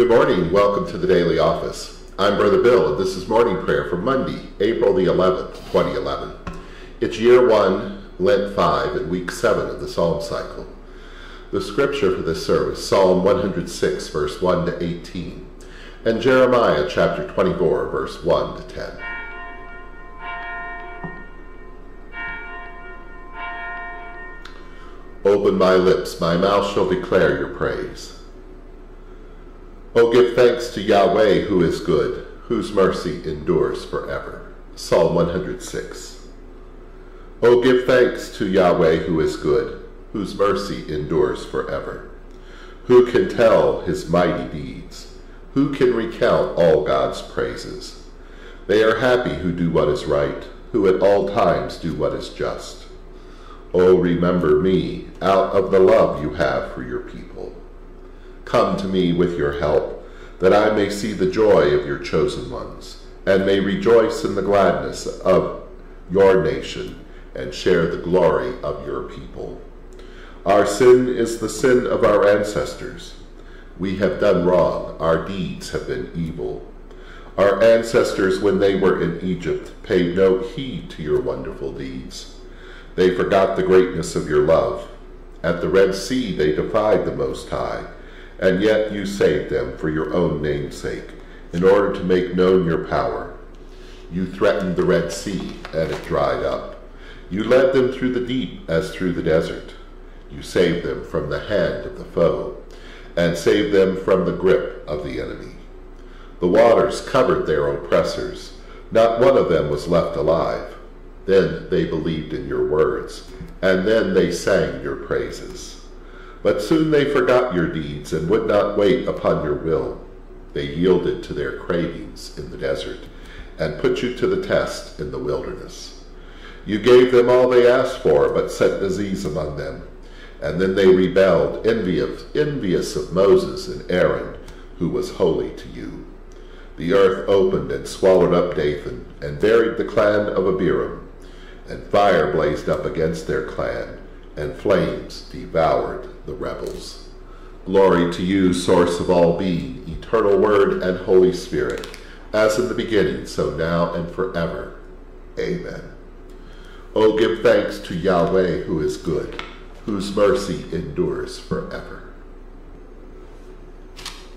Good morning. Welcome to the Daily Office. I'm Brother Bill, and this is morning prayer for Monday, April the 11th, 2011. It's year one, Lent 5, and week 7 of the Psalm cycle. The scripture for this service, Psalm 106, verse 1 to 18, and Jeremiah chapter 24, verse 1 to 10. Open my lips, my mouth shall declare your praise. Oh, give thanks to Yahweh who is good, whose mercy endures forever. Psalm 106. Oh, give thanks to Yahweh who is good, whose mercy endures forever. Who can tell his mighty deeds? Who can recount all God's praises? They are happy who do what is right, who at all times do what is just. Oh, remember me out of the love you have for your people. Come to me with your help, that I may see the joy of your chosen ones, and may rejoice in the gladness of your nation, and share the glory of your people. Our sin is the sin of our ancestors. We have done wrong, our deeds have been evil. Our ancestors, when they were in Egypt, paid no heed to your wonderful deeds. They forgot the greatness of your love. At the Red Sea they defied the Most High and yet you saved them for your own name's sake, in order to make known your power. You threatened the Red Sea, and it dried up. You led them through the deep as through the desert. You saved them from the hand of the foe, and saved them from the grip of the enemy. The waters covered their oppressors. Not one of them was left alive. Then they believed in your words, and then they sang your praises. But soon they forgot your deeds and would not wait upon your will. They yielded to their cravings in the desert and put you to the test in the wilderness. You gave them all they asked for, but sent disease among them. And then they rebelled, envious, envious of Moses and Aaron, who was holy to you. The earth opened and swallowed up Dathan, and buried the clan of Abiram. And fire blazed up against their clan, and flames devoured the rebels. Glory to you, source of all being, eternal word and Holy Spirit, as in the beginning, so now and forever. Amen. Oh, give thanks to Yahweh who is good, whose mercy endures forever.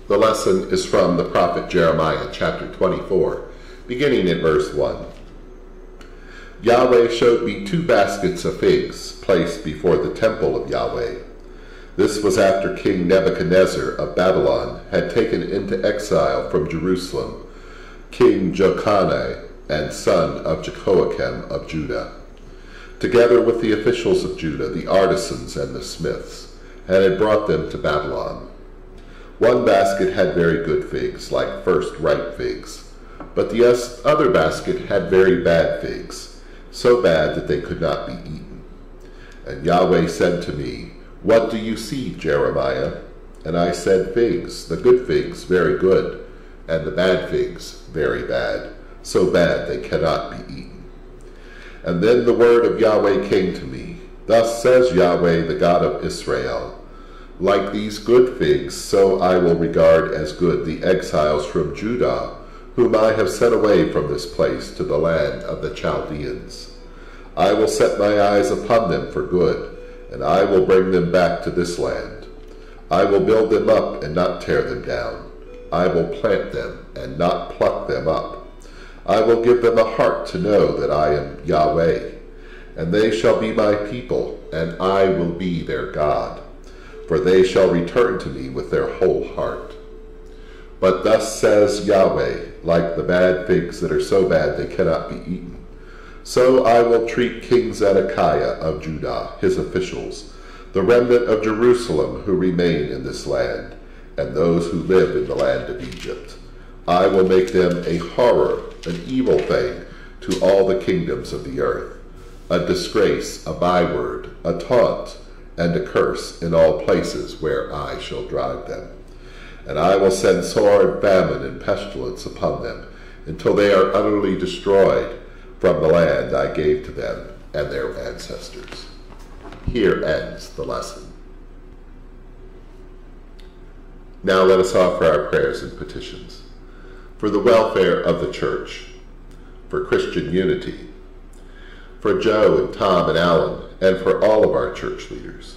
The lesson is from the prophet Jeremiah, chapter 24, beginning in verse 1. Yahweh showed me two baskets of figs placed before the temple of Yahweh. This was after King Nebuchadnezzar of Babylon had taken into exile from Jerusalem King Jeconiah and son of Jehoiakim of Judah, together with the officials of Judah, the artisans and the smiths, and had brought them to Babylon. One basket had very good figs, like first ripe figs, but the other basket had very bad figs, so bad that they could not be eaten. And Yahweh said to me, what do you see, Jeremiah? And I said, Figs, the good figs, very good, and the bad figs, very bad, so bad they cannot be eaten. And then the word of Yahweh came to me. Thus says Yahweh, the God of Israel, Like these good figs, so I will regard as good the exiles from Judah, whom I have sent away from this place to the land of the Chaldeans. I will set my eyes upon them for good, and I will bring them back to this land. I will build them up and not tear them down. I will plant them and not pluck them up. I will give them a heart to know that I am Yahweh. And they shall be my people, and I will be their God. For they shall return to me with their whole heart. But thus says Yahweh, like the bad figs that are so bad they cannot be eaten so I will treat King Zedekiah of Judah, his officials, the remnant of Jerusalem who remain in this land, and those who live in the land of Egypt. I will make them a horror, an evil thing, to all the kingdoms of the earth, a disgrace, a byword, a taunt, and a curse in all places where I shall drive them. And I will send sword, famine, and pestilence upon them, until they are utterly destroyed, from the land I gave to them and their ancestors. Here ends the lesson. Now let us offer our prayers and petitions for the welfare of the church, for Christian unity, for Joe and Tom and Alan, and for all of our church leaders,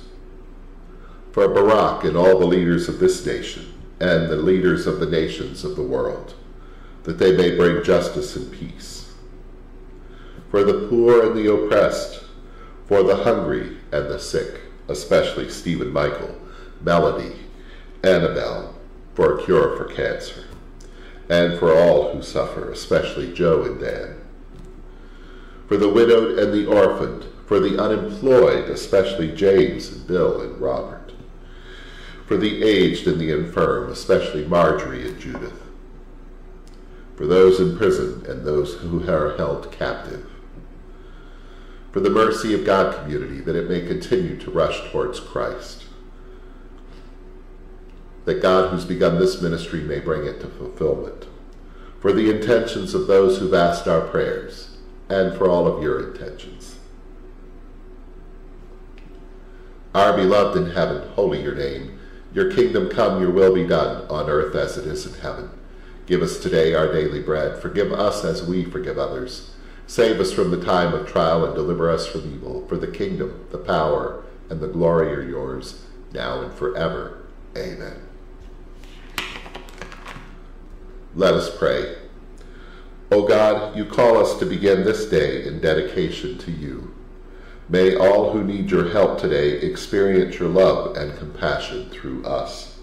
for Barack and all the leaders of this nation, and the leaders of the nations of the world, that they may bring justice and peace, for the poor and the oppressed, for the hungry and the sick, especially Stephen Michael, Melody, Annabelle, for a cure for cancer, and for all who suffer, especially Joe and Dan, for the widowed and the orphaned, for the unemployed, especially James and Bill and Robert, for the aged and the infirm, especially Marjorie and Judith, for those in prison and those who are held captive, for the mercy of God community, that it may continue to rush towards Christ, that God who's begun this ministry may bring it to fulfillment, for the intentions of those who've asked our prayers, and for all of your intentions. Our beloved in heaven, holy your name. Your kingdom come, your will be done, on earth as it is in heaven. Give us today our daily bread. Forgive us as we forgive others. Save us from the time of trial and deliver us from evil. For the kingdom, the power, and the glory are yours, now and forever. Amen. Let us pray. O God, you call us to begin this day in dedication to you. May all who need your help today experience your love and compassion through us.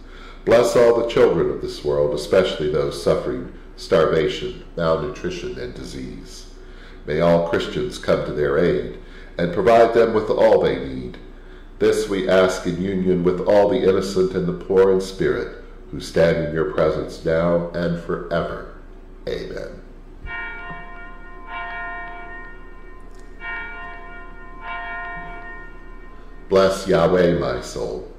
Bless all the children of this world, especially those suffering starvation, malnutrition, and disease. May all Christians come to their aid and provide them with all they need. This we ask in union with all the innocent and the poor in spirit who stand in your presence now and forever. Amen. Bless Yahweh, my soul.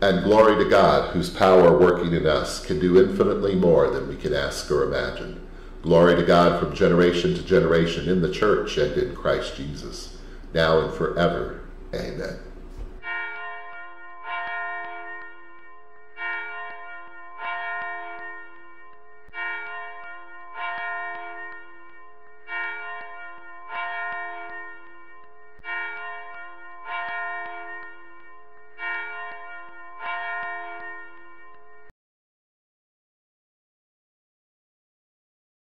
And glory to God, whose power working in us can do infinitely more than we can ask or imagine. Glory to God from generation to generation in the church and in Christ Jesus, now and forever. Amen.